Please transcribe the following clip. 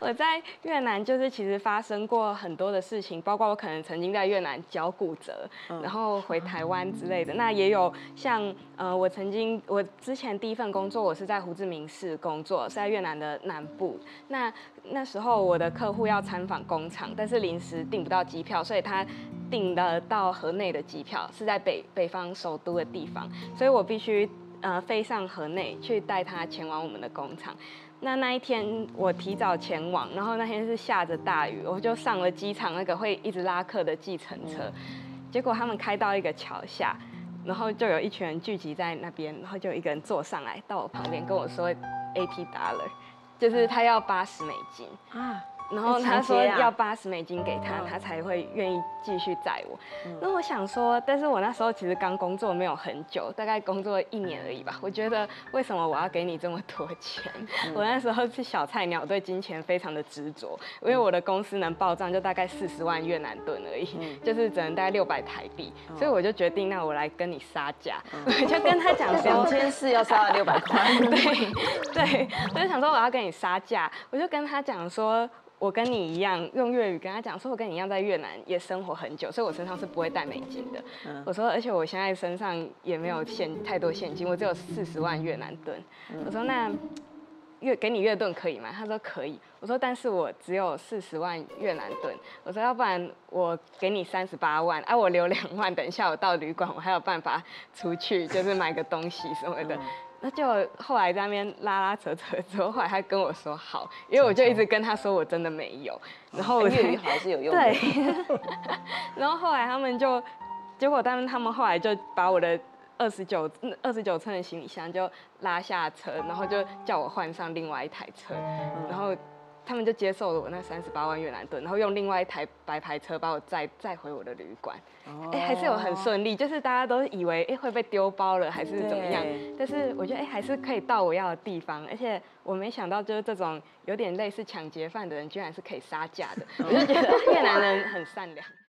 我在越南就是其实发生过很多的事情，包括我可能曾经在越南脚骨折，然后回台湾之类的。那也有像呃，我曾经我之前第一份工作，我是在胡志明市工作，是在越南的南部。那那时候我的客户要参访工厂，但是临时订不到机票，所以他订了到河内的机票，是在北北方首都的地方，所以我必须呃飞上河内去带他前往我们的工厂。那那一天我提早前往，然后那天是下着大雨，我就上了机场那个会一直拉客的计程车，结果他们开到一个桥下，然后就有一群人聚集在那边，然后就有一个人坐上来到我旁边跟我说 eighty dollar，就是他要八十美金。啊。然后他说要八十美金给他，他才会愿意继续载我。那我想说，但是我那时候其实刚工作没有很久，大概工作一年而已吧。我觉得为什么我要给你这么多钱？我那时候是小菜鸟，对金钱非常的执着。因为我的公司能报账就大概四十万越南盾而已，就是只能大概六百台币。所以我就决定，那我来跟你杀价。我就跟他讲说，两千四要杀了六百块。对对，我就想说我要跟你杀价，我就跟他讲说。我跟你一样用粤语跟他讲，说我跟你一样在越南也生活很久，所以我身上是不会带美金的。我说，而且我现在身上也没有现太多现金，我只有四十万越南盾。我说那越给你越盾可以吗？他说可以。我说但是我只有四十万越南盾。我说要不然我给你三十八万，啊我留两万，等一下我到旅馆我还有办法出去，就是买个东西什么的。那就后来在那边拉拉扯扯之后，后来他跟我说好，因为我就一直跟他说我真的没有，然后粤语还是有用。对，然后后来他们就，结果他们他们后来就把我的二十九二十九寸的行李箱就拉下车，然后就叫我换上另外一台车，然后。他们就接受了我那三十八万越南盾，然后用另外一台白牌车把我载载回我的旅馆。哎，还是有很顺利，就是大家都以为哎会被丢包了还是怎么样，但是我觉得哎还是可以到我要的地方，而且我没想到就是这种有点类似抢劫犯的人居然是可以杀价的，我就觉得越南人很善良。